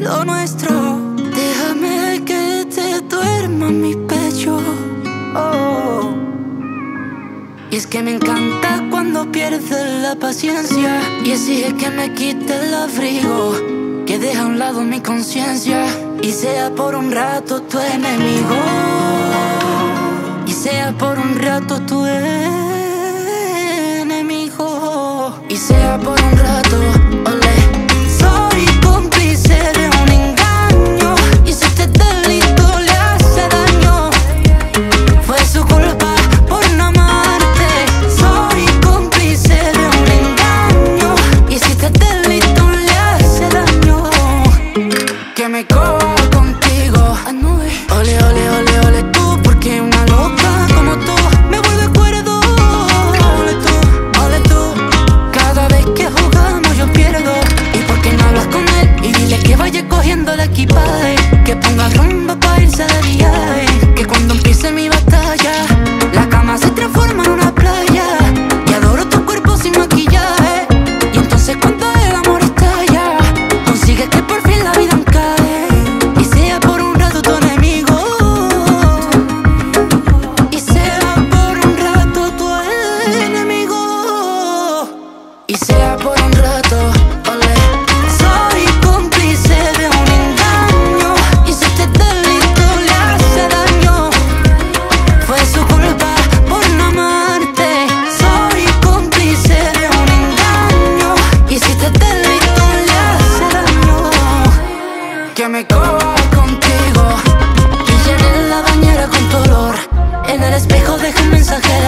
lo nuestro. Déjame que te duerma mi pecho. Oh. Y es que me encanta cuando pierdes la paciencia y exige que me quite el abrigo, que deja a un lado mi conciencia y sea por un rato tu enemigo. Y sea por un rato tu enemigo. contigo. Ole, ole, ole, ole tú, porque una y sea por un rato, olé. Soy cómplice de un engaño y si este delito le hace daño, fue su culpa por no amarte. Soy cómplice de un engaño y si este delito le hace daño, que me coja contigo y llené la bañera con tu olor. En el espejo deja un mensaje